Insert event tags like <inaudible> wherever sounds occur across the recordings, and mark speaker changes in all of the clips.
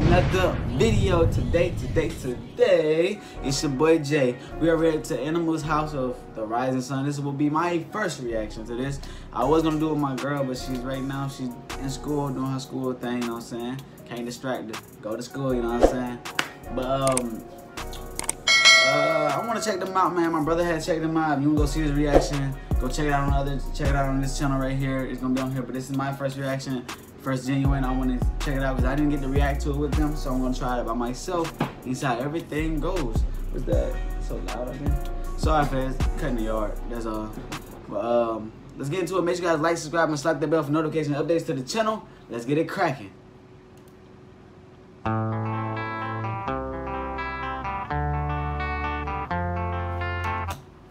Speaker 1: another video today, today, today. It's your boy Jay. We are ready to Animal's House of the Rising Sun. This will be my first reaction to this. I was gonna do it with my girl, but she's right now, she's in school, doing her school thing, you know what I'm saying? Can't distract her. Go to school, you know what I'm saying? But, um, uh, I want to check them out, man. My brother had checked them out. If you want to go see his reaction, go check it out on other, check it out on this channel right here. It's gonna be on here, but this is my first reaction first genuine. I want to check it out because I didn't get to react to it with them, so I'm gonna try it by myself and see how everything goes. What's that? so loud up here. Sorry, fans, cutting the yard. That's all. But um, let's get into it. Make sure you guys like, subscribe, and slap that bell for notification updates to the channel. Let's get it cracking.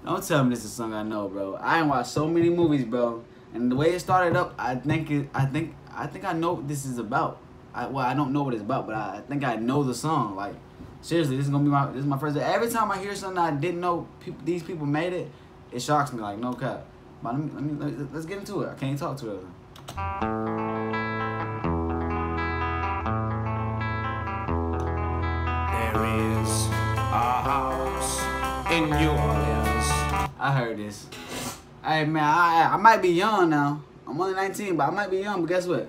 Speaker 1: Don't tell me this is song I know, bro. I ain't watched so many movies, bro. And the way it started up, I think it, I think I think I know what this is about. I, well, I don't know what it's about, but I, I think I know the song. Like, seriously, this is gonna be my this is my first. Every time I hear something I didn't know people, these people made it, it shocks me. Like, no cap. But let me, let me let's get into it. I can't talk to it.
Speaker 2: There is a house in New Orleans.
Speaker 1: I heard this. Hey man, I I might be young now. I'm only 19, but I might be young. But guess what?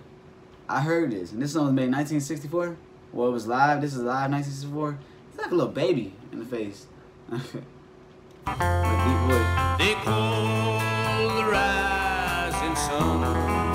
Speaker 1: I heard this, and this song was made in 1964. Well, it was live. This is live 1964. It's like a little baby in the face. <laughs> deep voice.
Speaker 2: They call the rising sun.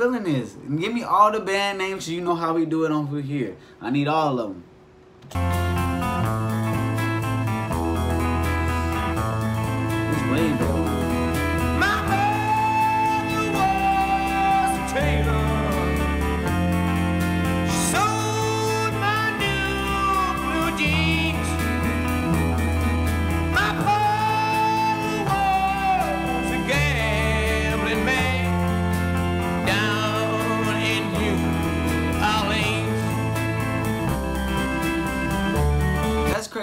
Speaker 1: Feeling this. Give me all the band names so you know how we do it over here. I need all of them. It's way better.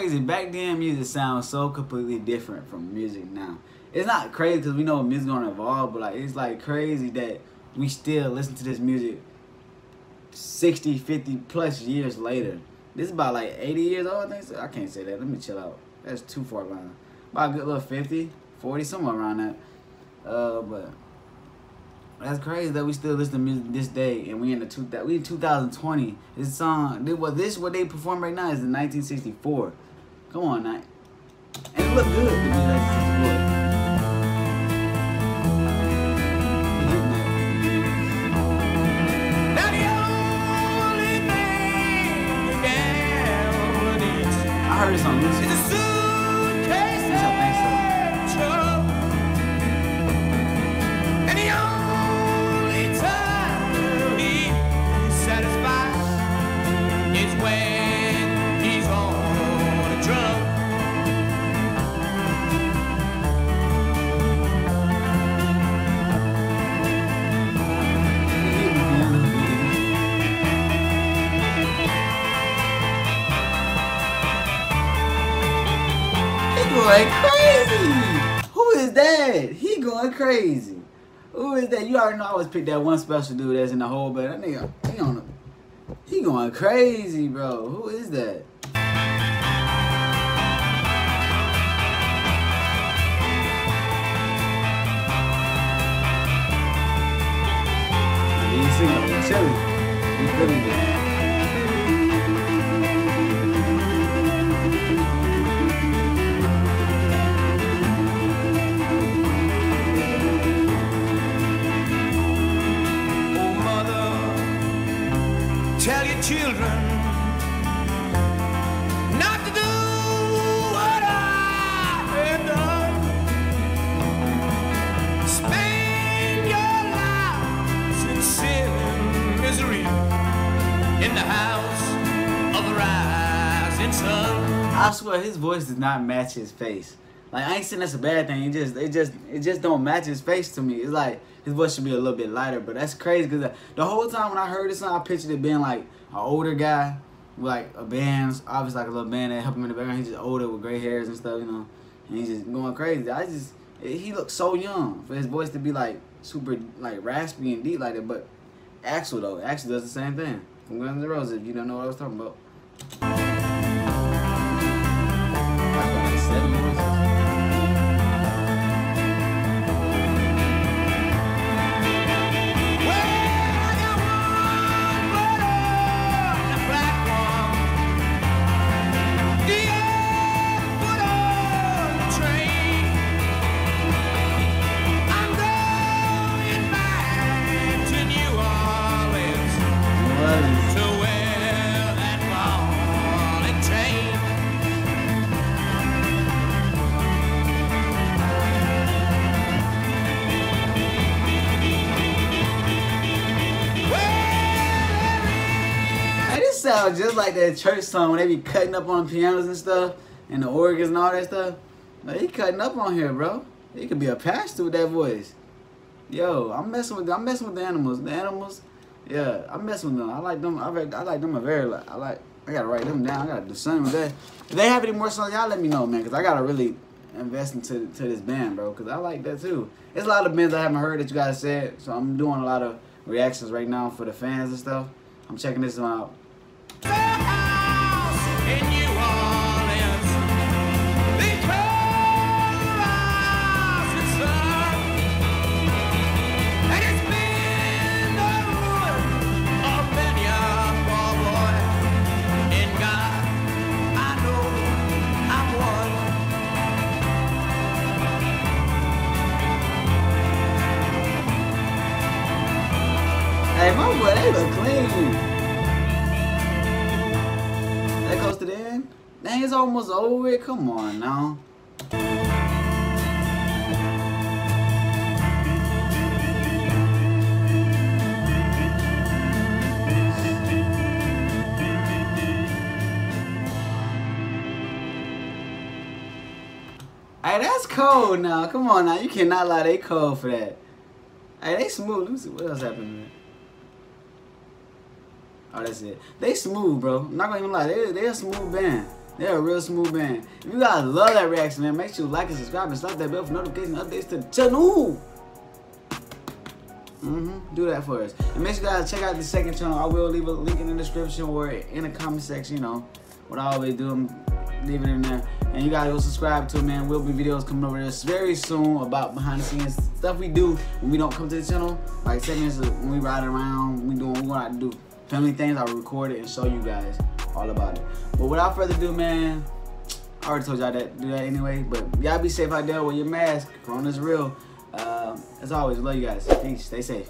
Speaker 1: Crazy. Back then, music sounds so completely different from music now. It's not crazy because we know music's gonna evolve, but like it's like crazy that we still listen to this music 60, 50 plus years later. This is about like 80 years old, I think. So. I can't say that. Let me chill out. That's too far behind. About a good little 50, 40, somewhere around that. Uh, but that's crazy that we still listen to music this day, and we in the two we in 2020. This song, this what this what they perform right now is in 1964. Come on, and it look good to be 1964.
Speaker 2: Now the only thing a gambler needs
Speaker 1: I heard this on
Speaker 2: is
Speaker 1: going crazy. Who is that? He going crazy. Who is that? You already know I always pick that one special dude that's in the whole, but that nigga, he on the, he going crazy, bro. Who is that?
Speaker 2: I
Speaker 1: swear his voice does not match his face. Like I ain't saying that's a bad thing. It just it just it just don't match his face to me. It's like his voice should be a little bit lighter, but that's crazy because uh, the whole time when I heard this song, I pictured it being like an older guy with like a band, obviously like a little band that help him in the background. He's just older with gray hairs and stuff, you know, and he's just going crazy. I just he looks so young for his voice to be like super like raspy and deep like that. But Axl though, Axl does the same thing from Guns N' Roses. If you don't know what I was talking about. Just like that church song when they be cutting up on pianos and stuff, and the organs and all that stuff. Like, he cutting up on here, bro. He could be a pastor with that voice. Yo, I'm messing with I'm messing with the animals. The animals, yeah, I'm messing with them. I like them. I, like- I like them a very lot. I like. I gotta write them down. I gotta do something with that. If they have any more songs, y'all let me know, man, because I gotta really invest into to this band, bro, because I like that too. It's a lot of bands I haven't heard that you guys said, so I'm doing a lot of reactions right now for the fans and stuff. I'm checking this out. Hey, my boy, they look clean. That close to the end? Dang, it's almost over. Come on now. Hey, that's cold now. Come on now. You cannot lie. They cold for that. Hey, they smooth. Let me see what else happened. Oh, that's it. They smooth, bro. I'm not gonna even lie. They they're a smooth band. They're a real smooth band. If you guys love that reaction, man, make sure you like and subscribe and slap that bell for notification updates to the channel. Mm-hmm. Do that for us. And make sure you guys check out the second channel. I will leave a link in the description or in the comment section. You know what I always do. I'm leave it in there. And you guys go subscribe to it, man. Will be videos coming over this very soon about behind the scenes stuff we do when we don't come to the channel. Like segments when we ride around, we doing what we out to do family things. I will record it and show you guys all about it. But without further ado, man, I already told y'all that do that anyway. But y'all be safe out there with your mask. Corona's real. Uh, as always, love you guys. Peace. Stay safe.